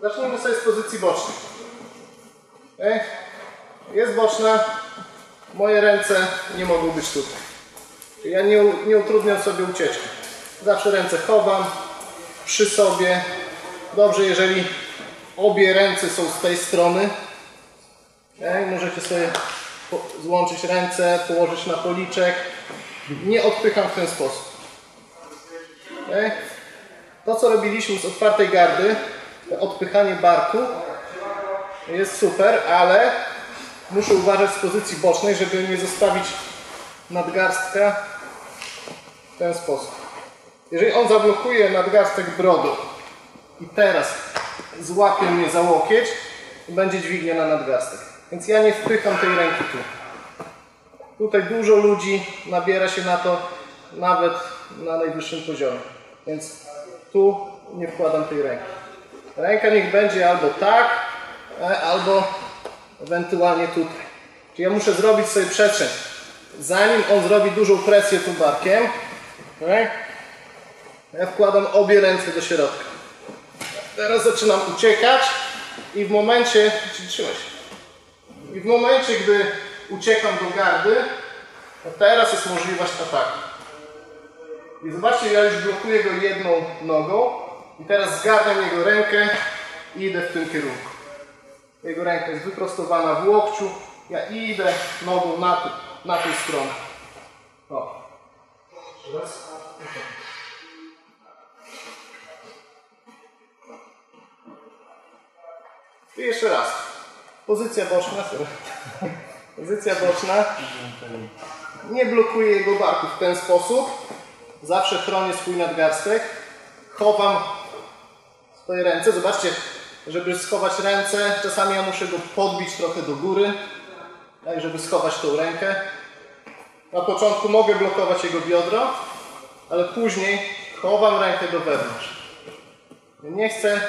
Zacznijmy sobie z pozycji bocznej. Jest boczna, moje ręce nie mogą być tutaj. Ja nie, nie utrudniam sobie ucieczki. Zawsze ręce chowam przy sobie. Dobrze, jeżeli obie ręce są z tej strony. Możecie sobie złączyć ręce, położyć na policzek. Nie odpycham w ten sposób. To, co robiliśmy z otwartej gardy, odpychanie barku, jest super, ale muszę uważać z pozycji bocznej, żeby nie zostawić nadgarstka w ten sposób. Jeżeli on zablokuje nadgarstek brodu i teraz złapie mnie za łokieć, będzie dźwignia na nadgarstek. Więc ja nie wpycham tej ręki tu. Tutaj dużo ludzi nabiera się na to nawet na najwyższym poziomie. Więc tu nie wkładam tej ręki. Ręka niech będzie albo tak, e, albo ewentualnie tutaj. Czyli ja muszę zrobić sobie przestrzeń. Zanim on zrobi dużą presję tu barkiem, ja wkładam obie ręce do środka. Teraz zaczynam uciekać i w momencie, trzymaj się, i w momencie, gdy uciekam do gardy, to teraz jest możliwość ataku. I zobaczcie, ja już blokuję go jedną nogą i teraz zgarniam jego rękę i idę w tym kierunku. Jego ręka jest wyprostowana w łokciu, ja idę nogą na, tu, na tą stronę. O. I jeszcze raz. Pozycja boczna. Pozycja boczna. Nie blokuję jego barku w ten sposób. Zawsze chronię swój nadgarstek. Chowam swoje ręce. Zobaczcie, żeby schować ręce, czasami ja muszę go podbić trochę do góry, tak, żeby schować tą rękę. Na początku mogę blokować jego biodro, ale później chowam rękę do wewnątrz. Nie chcę,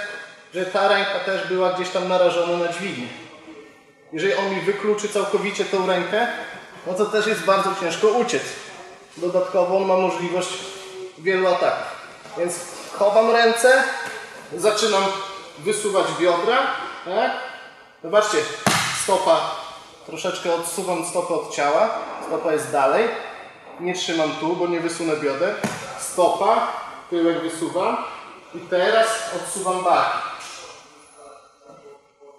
żeby ta ręka też była gdzieś tam narażona na dźwignię. Jeżeli on mi wykluczy całkowicie tą rękę, no to też jest bardzo ciężko uciec. Dodatkowo on ma możliwość wielu ataków. Więc chowam ręce, zaczynam wysuwać biodra. Tak? Zobaczcie, stopa, troszeczkę odsuwam stopę od ciała, stopa jest dalej. Nie trzymam tu, bo nie wysunę bioder. Stopa, tyłek wysuwam i teraz odsuwam barki.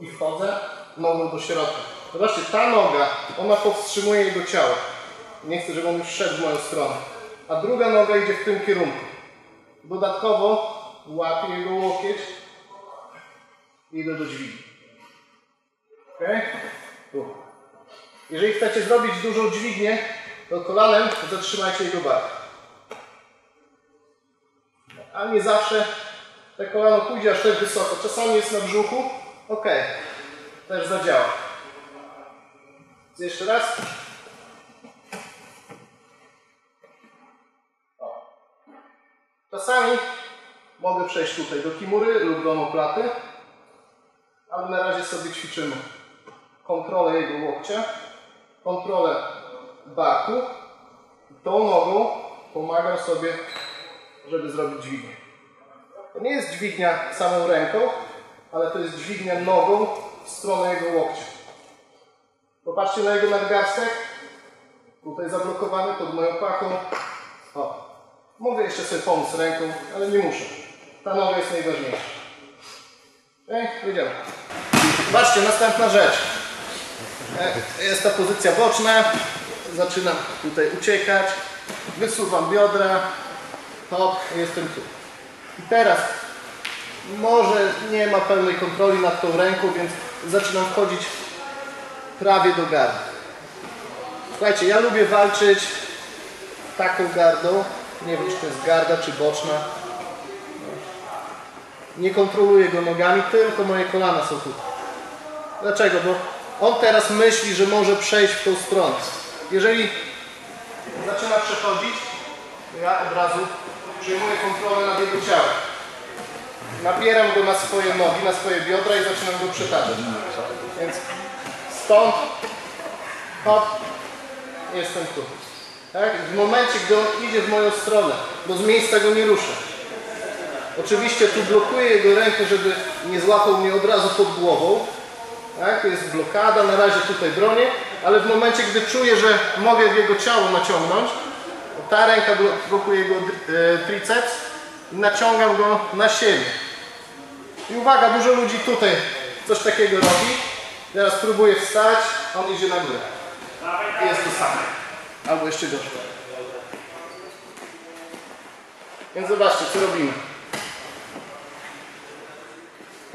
I wchodzę nogą do środka. Zobaczcie, ta noga, ona powstrzymuje jego ciało. Nie chcę, żeby on już szedł w moją stronę. A druga noga idzie w tym kierunku. Dodatkowo łapię jego łokieć i idę do dźwigni. Ok? Tu. Jeżeli chcecie zrobić dużą dźwignię, to kolanem zatrzymajcie jego bark. A nie zawsze te kolano pójdzie aż tak wysoko. Czasami jest na brzuchu. Ok. Też zadziała. Jeszcze raz. O. Czasami mogę przejść tutaj do kimury lub do omoplaty, ale na razie sobie ćwiczymy kontrolę jego łokcia, kontrolę barku. Tą nogą pomagam sobie, żeby zrobić dźwignię. To nie jest dźwignia samą ręką, ale to jest dźwignia nogą w stronę jego łokcia. Popatrzcie na jego nadgarstek. Tutaj zablokowany pod moją pachą. O. Mogę jeszcze sobie pomóc ręką, ale nie muszę. Ta noga jest najważniejsza. Ej, wiedziałem. Zobaczcie, następna rzecz. E, Jest ta pozycja boczna. Zaczynam tutaj uciekać. Wysuwam biodra. Hop, jestem tu. I teraz może nie ma pełnej kontroli nad tą ręką, więc zaczynam wchodzić prawie do gardy. Słuchajcie, ja lubię walczyć taką gardą. Nie wiem, czy to jest garda, czy boczna. Nie kontroluję go nogami, tylko moje kolana są tu. Dlaczego? Bo on teraz myśli, że może przejść w tą stronę. Jeżeli zaczyna przechodzić, to ja od razu przejmuję kontrolę nad jego ciałem. Nabieram go na swoje nogi, na swoje biodra i zaczynam go przetaczać. Więc stąd, hop, jestem tu. Tak? W momencie, gdy on idzie w moją stronę, bo z miejsca go nie ruszę. Oczywiście tu blokuję jego rękę, żeby nie złapał mnie od razu pod głową. Tak, to jest blokada, na razie tutaj bronię, ale w momencie, gdy czuję, że mogę w jego ciało naciągnąć, ta ręka blo- blokuje jego e, triceps i naciągam go na siebie. I uwaga, dużo ludzi tutaj coś takiego robi. Teraz próbuję wstać, on idzie na górę. I jest to samo. Albo jeszcze gorzej. Więc zobaczcie, co robimy.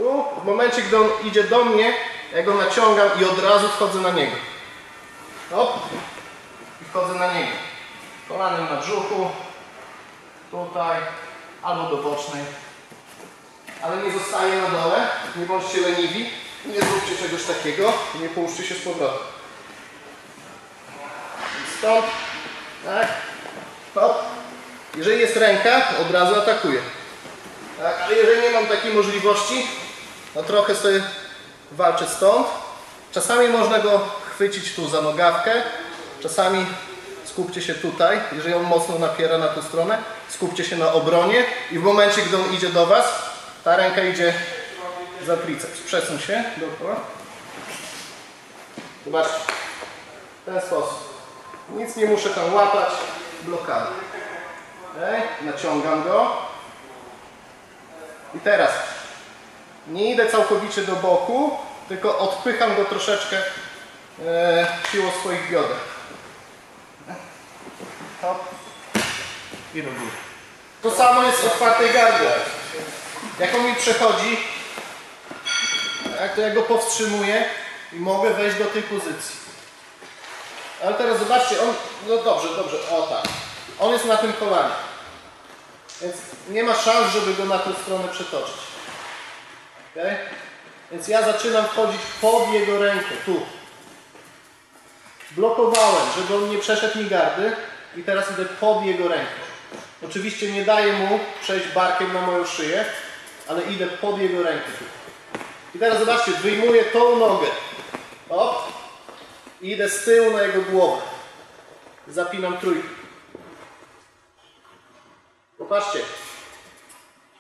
Tu, w momencie, gdy on idzie do mnie, ja go naciągam i od razu wchodzę na niego. Hop. I wchodzę na niego. Kolanem na brzuchu. Tutaj. Albo do bocznej. Ale nie zostaje na dole. Nie bądźcie leniwi. Nie zróbcie czegoś takiego. Nie połóżcie się z powrotem. I Stąd. Tak. Hop. Jeżeli jest ręka, od razu atakuję. Tak, ale jeżeli nie mam takiej możliwości, no trochę sobie walczę stąd. Czasami można go chwycić tu za nogawkę, czasami skupcie się tutaj, jeżeli on mocno napiera na tę stronę, skupcie się na obronie i w momencie, gdy on idzie do Was, ta ręka idzie za triceps. Przesuń się dookoła. Zobaczcie, w ten sposób. Nic nie muszę tam łapać, blokada. Okay. Naciągam go. I teraz nie idę całkowicie do boku, tylko odpycham go troszeczkę e, siłą swoich bioder. Hop. I do góry. To samo jest w otwartej gardle. Jak on mi przechodzi, tak, to ja go powstrzymuję i mogę wejść do tej pozycji. Ale teraz zobaczcie, on, no dobrze, dobrze, o tak. On jest na tym kolanie. Więc nie ma szans, żeby go na tę stronę przetoczyć. Okay? Więc ja zaczynam wchodzić pod jego rękę, tu. Blokowałem, żeby on nie przeszedł mi gardy i teraz idę pod jego rękę. Oczywiście nie daję mu przejść barkiem na moją szyję, ale idę pod jego rękę tu. I teraz zobaczcie, wyjmuję tą nogę. Hop. I idę z tyłu na jego głowę. Zapinam trójkę. Popatrzcie.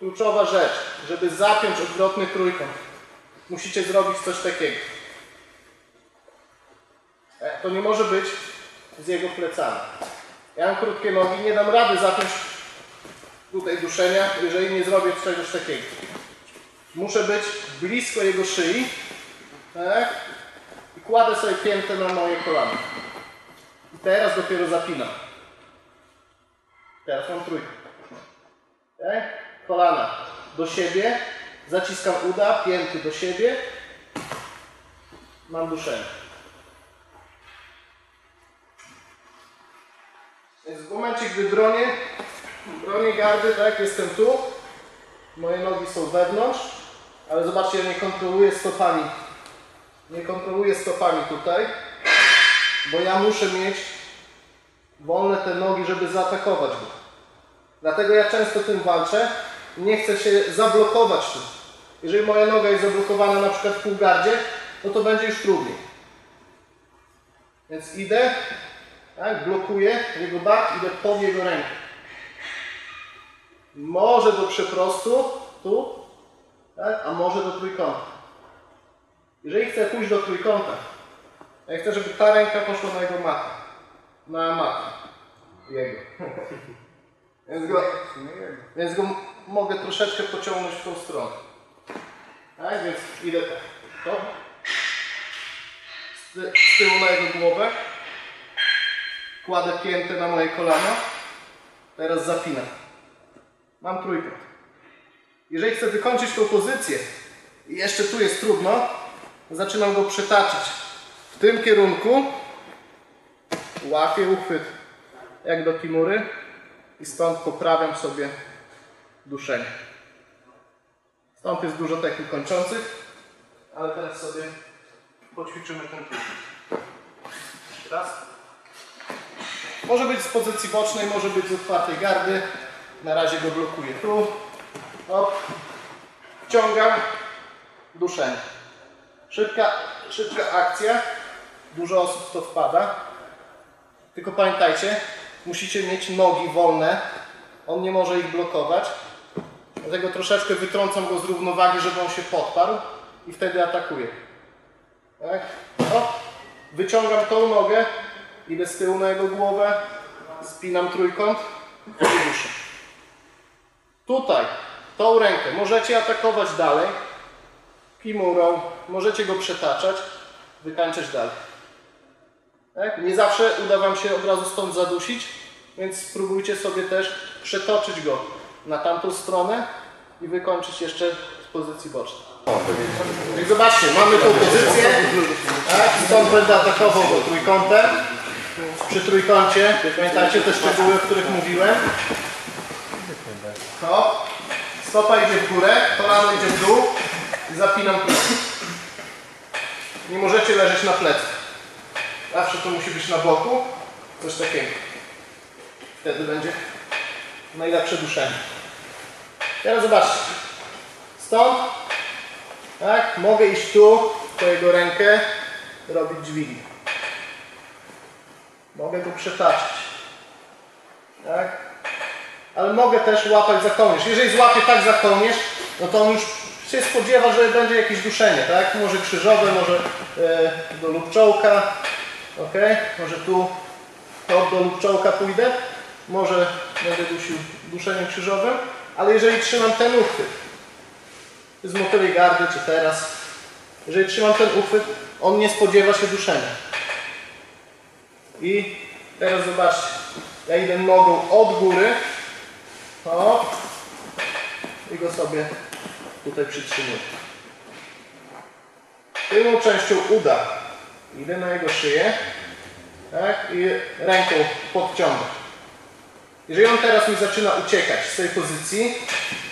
Kluczowa rzecz, żeby zapiąć odwrotny trójkąt, musicie zrobić coś takiego. E, To nie może być z jego plecami. Ja mam krótkie nogi, nie dam rady zapiąć tutaj duszenia, jeżeli nie zrobię czegoś takiego. Muszę być blisko jego szyi. Tak? I kładę sobie piętę na moje kolano. I teraz dopiero zapinam. Teraz mam trójkę. Tak? Kolana do siebie, zaciskam uda, pięty do siebie, mam duszenie. Więc w momencie, gdy bronię, bronię gardy, tak, jestem tu, moje nogi są wewnątrz, ale zobaczcie, ja nie kontroluję stopami, nie kontroluję stopami tutaj, bo ja muszę mieć wolne te nogi, żeby zaatakować go. Dlatego ja często tym walczę. Nie chcę się zablokować tu. Jeżeli moja noga jest zablokowana na przykład w półgardzie, no to będzie już trudniej. Więc idę, tak, blokuję jego bark, idę pod jego rękę. Może do przeprostu, tu, tak, a może do trójkąta. Jeżeli chcę pójść do trójkąta, ja chcę, żeby ta ręka poszła na jego matę. Na matę. Jego. Więc go, więc go mogę troszeczkę pociągnąć w tą stronę. Tak, więc idę tak. To. Z, ty, z tyłu na jego głowę. Kładę piętę na moje kolana. Teraz zapinam. Mam trójkąt. Jeżeli chcę wykończyć tą pozycję i jeszcze tu jest trudno, zaczynam go przetaczać w tym kierunku. Łapię uchwyt jak do kimury i stąd poprawiam sobie duszenie. Stąd jest dużo technik kończących, ale teraz sobie poćwiczymy ten trójkąt. Raz. Może być z pozycji bocznej, może być z otwartej gardy. Na razie go blokuję tu. Hop. Wciągam. Duszenie. Szybka, szybka akcja. Dużo osób to wpada. Tylko pamiętajcie, musicie mieć nogi wolne. On nie może ich blokować. Dlatego troszeczkę wytrącam go z równowagi, żeby on się podparł i wtedy atakuję. Tak? O, wyciągam tą nogę, idę z tyłu na jego głowę, spinam trójkąt i duszę. Tutaj, tą rękę możecie atakować dalej, kimurą, możecie go przetaczać, wykańczać dalej. Tak? Nie zawsze uda Wam się od razu stąd zadusić, więc spróbujcie sobie też przetoczyć go na tamtą stronę i wykończyć jeszcze z pozycji bocznej. Jak zobaczcie, mamy tą pozycję, tak? stąd będę atakował go trójkątem. Przy trójkącie, pamiętacie te szczegóły, o których mówiłem? To, stopa idzie w górę, kolano idzie w dół i zapinam plecy. Nie możecie leżeć na plecach. Zawsze to musi być na boku, coś takiego. Wtedy będzie najlepsze duszenie. Teraz zobaczcie. Stąd, tak, mogę iść tu, po jego rękę, robić dźwignię. Mogę go przetaczać. Tak? Ale mogę też łapać za kołnierz. Jeżeli złapię tak za kołnierz, no to on już się spodziewa, że będzie jakieś duszenie, tak? Może krzyżowe, może e, do lubczołka, ok? Może tu to do lubczołka pójdę, może będę dusił duszeniem krzyżowym, ale jeżeli trzymam ten uchwyt, z motywej gardy, czy teraz, jeżeli trzymam ten uchwyt, on nie spodziewa się duszenia. I teraz zobaczcie, ja idę nogą od góry, o, i go sobie tutaj przytrzymuję. Tylną częścią uda idę na jego szyję tak, i ręką podciągam. Jeżeli on teraz mi zaczyna uciekać z tej pozycji,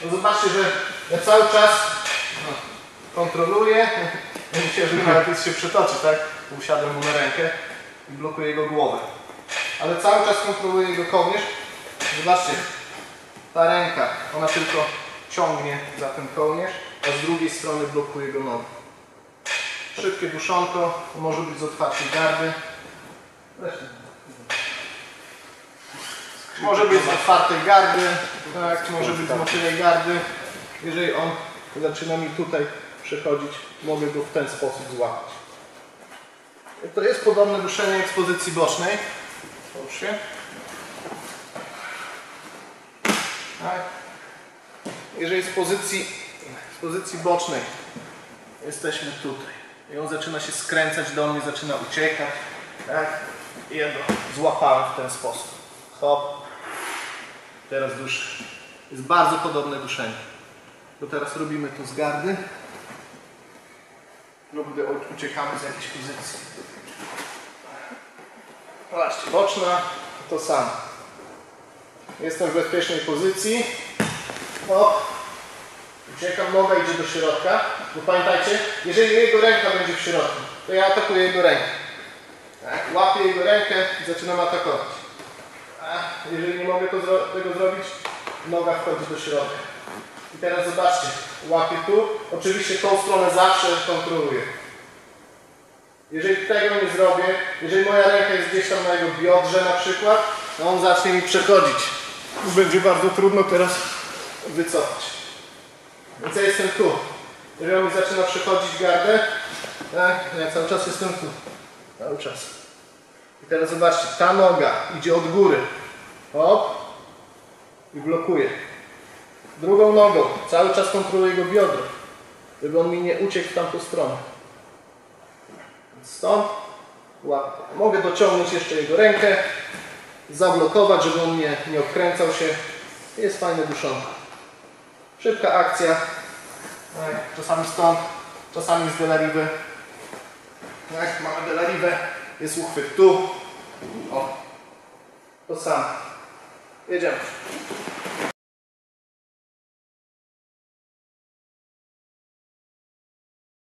to zobaczcie, że ja cały czas kontroluję. Myślę, że nawet się przetoczy, tak? Usiadłem mu na rękę i blokuję jego głowę. Ale cały czas kontroluję jego kołnierz. Zobaczcie, ta ręka, ona tylko ciągnie za ten kołnierz, a z drugiej strony blokuje go nogę. Szybkie duszonko, może być z otwartej gardy. Może być z otwartej gardy, tak, może być z motylej gardy. Jeżeli on zaczyna mi tutaj przechodzić, mogę go w ten sposób złapać. To jest podobne duszenie jak z pozycji bocznej. Połóż się. Tak. Jeżeli z pozycji, z pozycji bocznej jesteśmy tutaj i on zaczyna się skręcać do mnie, zaczyna uciekać, tak? I ja go złapałem w ten sposób. Hop. Teraz duszę. Jest bardzo podobne duszenie. Bo teraz robimy to z gardy lub gdy uciekamy z jakiejś pozycji. Zobaczcie, boczna to samo. Jestem w bezpiecznej pozycji. Hop. Uciekam, noga idzie do środka. Bo pamiętajcie, jeżeli jego ręka będzie w środku, to ja atakuję jego rękę. Tak, łapię jego rękę i zaczynam atakować. A jeżeli nie mogę zro tego zrobić, noga wchodzi do środka. I teraz zobaczcie, łapię tu. Oczywiście tą stronę zawsze kontroluję. Jeżeli tego nie zrobię, jeżeli moja ręka jest gdzieś tam na jego biodrze na przykład, to on zacznie mi przechodzić. Będzie bardzo trudno teraz wycofać. Więc ja jestem tu. Jeżeli mi zaczyna przechodzić gardę, tak, ja cały czas jestem tu. Cały czas. I teraz zobaczcie, ta noga idzie od góry. Hop. I blokuje. Drugą nogą cały czas kontroluję jego biodro, żeby on mi nie uciekł w tamtą stronę. Stąd łapię. Mogę dociągnąć jeszcze jego rękę, zablokować, żeby on nie, nie odkręcał się. Jest fajne duszonko. Szybka akcja. Czasami stąd, czasami z delariwy. Mamy delariwę, jest uchwyt tu. O, to samo. Jedziemy.